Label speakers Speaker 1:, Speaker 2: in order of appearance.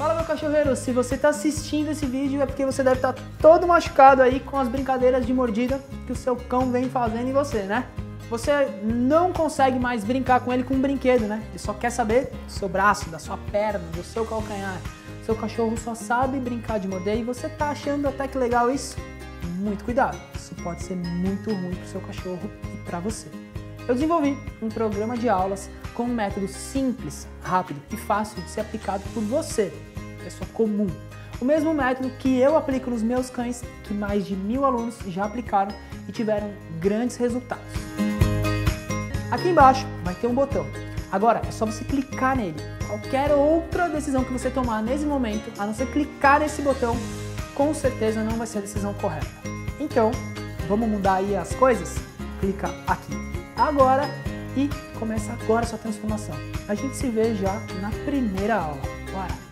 Speaker 1: Fala meu cachorreiro, se você está assistindo esse vídeo é porque você deve estar tá todo machucado aí com as brincadeiras de mordida que o seu cão vem fazendo em você, né? Você não consegue mais brincar com ele com um brinquedo, né? Ele só quer saber do seu braço, da sua perna, do seu calcanhar. Seu cachorro só sabe brincar de morder e você tá achando até que legal isso? Muito cuidado, isso pode ser muito ruim para o seu cachorro e para você. Eu desenvolvi um programa de aulas com um método simples, rápido e fácil de ser aplicado por você pessoa comum. O mesmo método que eu aplico nos meus cães, que mais de mil alunos já aplicaram e tiveram grandes resultados. Aqui embaixo vai ter um botão. Agora é só você clicar nele. Qualquer outra decisão que você tomar nesse momento, a não ser clicar nesse botão, com certeza não vai ser a decisão correta. Então, vamos mudar aí as coisas? Clica aqui agora e começa agora a sua transformação. A gente se vê já na primeira aula. Bora!